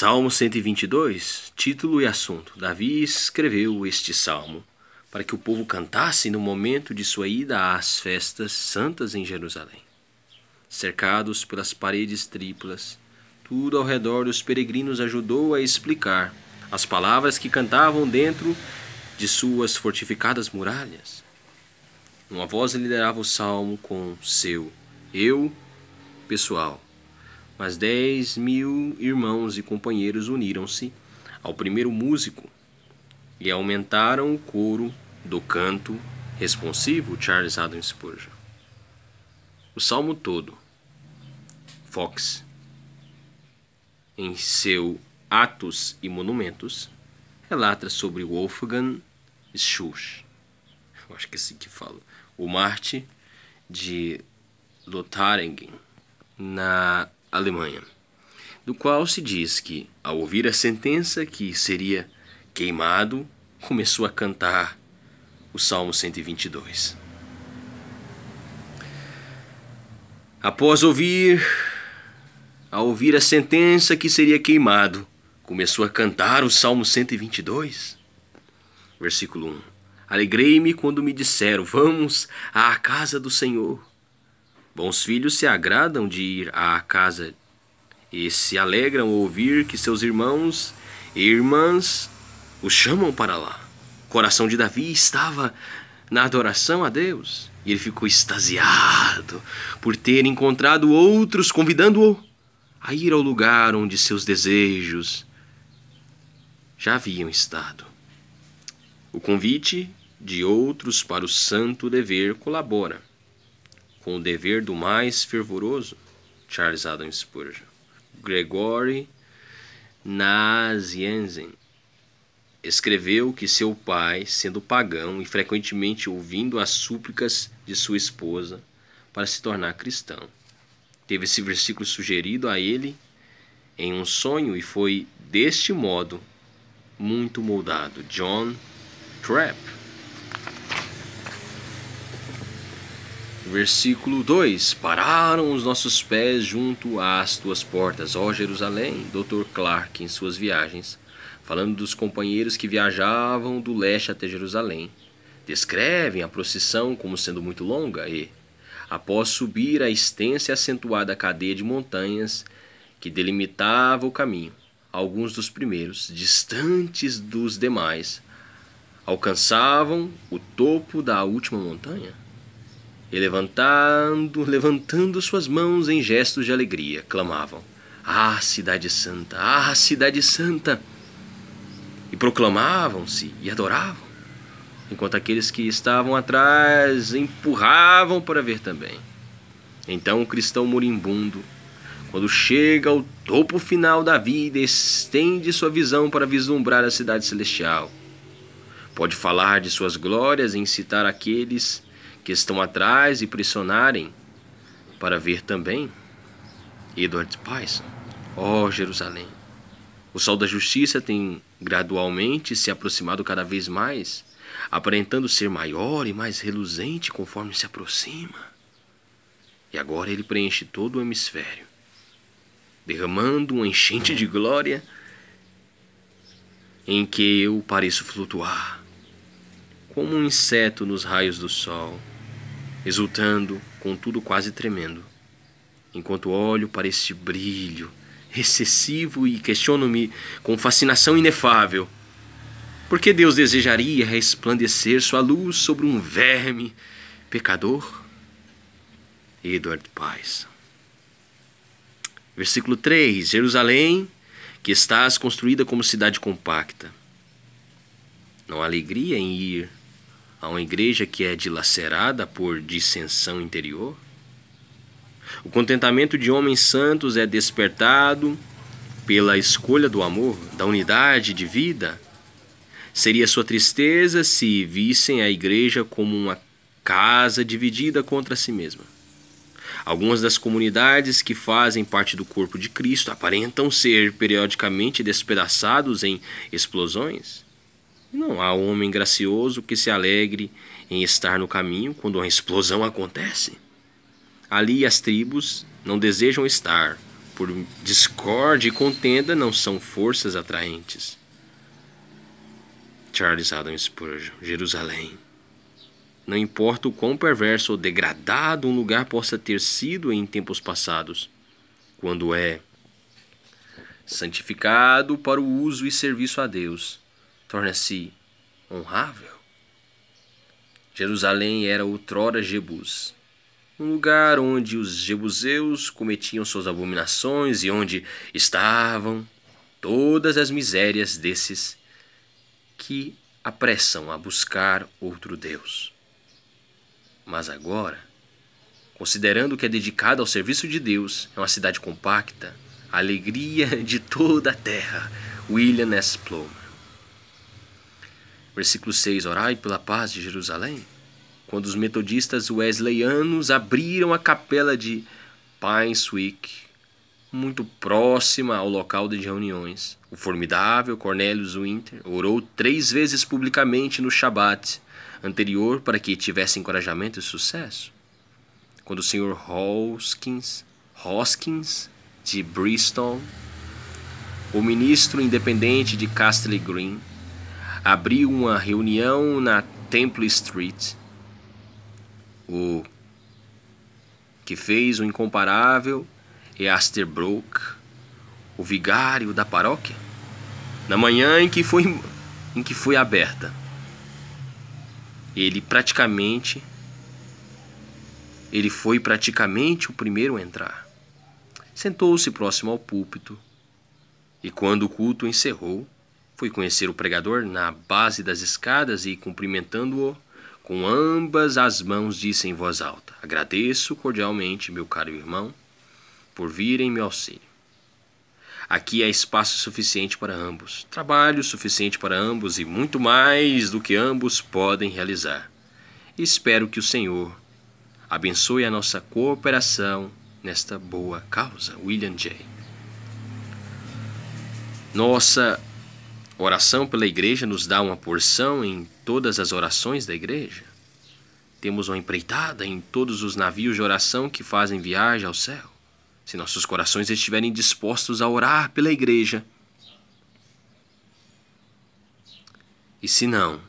Salmo 122, título e assunto. Davi escreveu este salmo para que o povo cantasse no momento de sua ida às festas santas em Jerusalém. Cercados pelas paredes triplas, tudo ao redor dos peregrinos ajudou a explicar as palavras que cantavam dentro de suas fortificadas muralhas. Uma voz liderava o salmo com seu eu pessoal mas dez mil irmãos e companheiros uniram-se ao primeiro músico e aumentaram o coro do canto responsivo Charles Adam Spurgeon. O salmo todo, Fox, em seu Atos e Monumentos, relata sobre Wolfgang Schuch, eu acho que é assim que fala, o Marte de Lotharingen, na Alemanha, do qual se diz que, ao ouvir a sentença que seria queimado, começou a cantar o Salmo 122. Após ouvir, ao ouvir a sentença que seria queimado, começou a cantar o Salmo 122. Versículo 1. Alegrei-me quando me disseram: Vamos à casa do Senhor. Bons filhos se agradam de ir à casa e se alegram ao ouvir que seus irmãos e irmãs os chamam para lá. O coração de Davi estava na adoração a Deus e ele ficou extasiado por ter encontrado outros convidando-o a ir ao lugar onde seus desejos já haviam estado. O convite de outros para o santo dever colabora com o dever do mais fervoroso, Charles Adam Spurgeon. Gregory Nazianzen escreveu que seu pai, sendo pagão e frequentemente ouvindo as súplicas de sua esposa para se tornar cristão, teve esse versículo sugerido a ele em um sonho e foi deste modo muito moldado. John Trapp Versículo 2: Pararam os nossos pés junto às tuas portas, ó Jerusalém. Dr. Clark, em suas viagens, falando dos companheiros que viajavam do leste até Jerusalém, descrevem a procissão como sendo muito longa e, após subir a extensa e acentuada cadeia de montanhas que delimitava o caminho, alguns dos primeiros, distantes dos demais, alcançavam o topo da última montanha e levantando, levantando suas mãos em gestos de alegria, clamavam: Ah, cidade santa! Ah, cidade santa! E proclamavam-se e adoravam, enquanto aqueles que estavam atrás empurravam para ver também. Então o cristão moribundo, quando chega ao topo final da vida, estende sua visão para vislumbrar a cidade celestial. Pode falar de suas glórias e incitar aqueles que estão atrás e pressionarem para ver também. Edward Payson, ó oh, Jerusalém. O sol da justiça tem gradualmente se aproximado cada vez mais, aparentando ser maior e mais reluzente conforme se aproxima. E agora ele preenche todo o hemisfério, derramando uma enchente de glória em que eu pareço flutuar, como um inseto nos raios do sol exultando, contudo quase tremendo, enquanto olho para este brilho excessivo e questiono-me com fascinação inefável. Por que Deus desejaria resplandecer sua luz sobre um verme pecador? Edward Pais. Versículo 3: Jerusalém, que estás construída como cidade compacta. Não há alegria em ir a uma igreja que é dilacerada por dissensão interior? O contentamento de homens santos é despertado pela escolha do amor, da unidade de vida? Seria sua tristeza se vissem a igreja como uma casa dividida contra si mesma. Algumas das comunidades que fazem parte do corpo de Cristo aparentam ser periodicamente despedaçados em explosões. Não há homem gracioso que se alegre em estar no caminho quando uma explosão acontece. Ali as tribos não desejam estar, por discórdia e contenda não são forças atraentes. Charles Adam Spurgeon, Jerusalém. Não importa o quão perverso ou degradado um lugar possa ter sido em tempos passados, quando é santificado para o uso e serviço a Deus, torna-se honrável. Jerusalém era outrora Jebus, um lugar onde os jebuseus cometiam suas abominações e onde estavam todas as misérias desses que apressam a buscar outro Deus. Mas agora, considerando que é dedicada ao serviço de Deus, é uma cidade compacta, a alegria de toda a terra. William S. Plowman. Versículo 6: Orai pela paz de Jerusalém. Quando os metodistas wesleyanos abriram a capela de Pineswick, muito próxima ao local de reuniões, o formidável Cornelius Winter orou três vezes publicamente no Shabat anterior para que tivesse encorajamento e sucesso. Quando o Sr. Hoskins, Hoskins de Bristol, o ministro independente de Castle Green, abriu uma reunião na Temple Street, o que fez o incomparável Easterbrook, o vigário da paróquia, na manhã em que foi, em que foi aberta ele praticamente ele foi praticamente o primeiro a entrar. Sentou-se próximo ao púlpito e quando o culto encerrou, foi conhecer o pregador na base das escadas e cumprimentando-o com ambas as mãos disse em voz alta: Agradeço cordialmente, meu caro irmão, por vir em meu auxílio. Aqui há espaço suficiente para ambos, trabalho suficiente para ambos e muito mais do que ambos podem realizar. espero que o Senhor abençoe a nossa cooperação nesta boa causa. William J. Nossa oração pela igreja nos dá uma porção em todas as orações da igreja. Temos uma empreitada em todos os navios de oração que fazem viagem ao céu se nossos corações estiverem dispostos a orar pela igreja. E se não,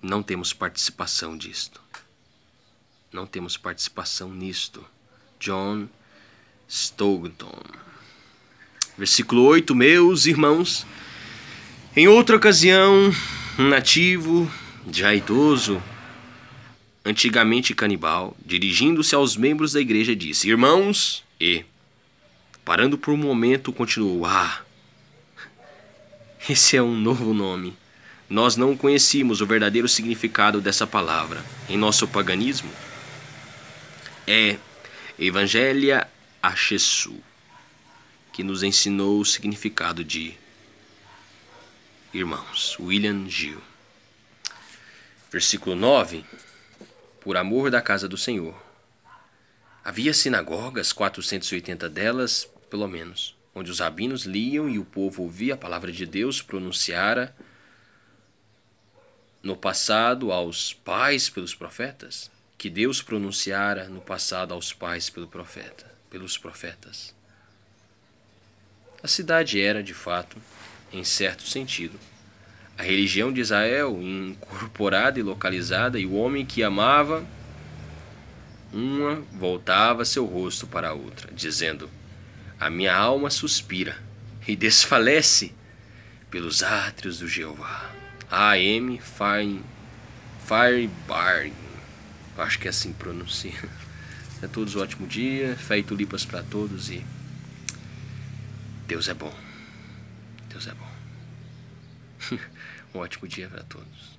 não temos participação disto. Não temos participação nisto. John Stoughton. Versículo 8: Meus irmãos, em outra ocasião, um nativo, já idoso, antigamente canibal, dirigindo-se aos membros da igreja, disse: Irmãos, e, parando por um momento, continuou: Ah, esse é um novo nome. Nós não conhecíamos o verdadeiro significado dessa palavra em nosso paganismo. É Evangelia Achesu, que nos ensinou o significado de irmãos. William Gil. Versículo 9 por amor da casa do Senhor. Havia sinagogas, 480 delas, pelo menos, onde os rabinos liam e o povo ouvia a palavra de Deus pronunciara no passado aos pais pelos profetas, que Deus pronunciara no passado aos pais pelo profeta, pelos profetas. A cidade era, de fato, em certo sentido, a religião de Israel incorporada e localizada, e o homem que amava uma voltava seu rosto para a outra, dizendo: A minha alma suspira e desfalece pelos átrios do Jeová. A.M. Fine, Firebarg. Acho que é assim pronuncia. A todos um ótimo dia, fé e tulipas para todos e Deus é bom. Deus é bom. um ótimo dia para todos.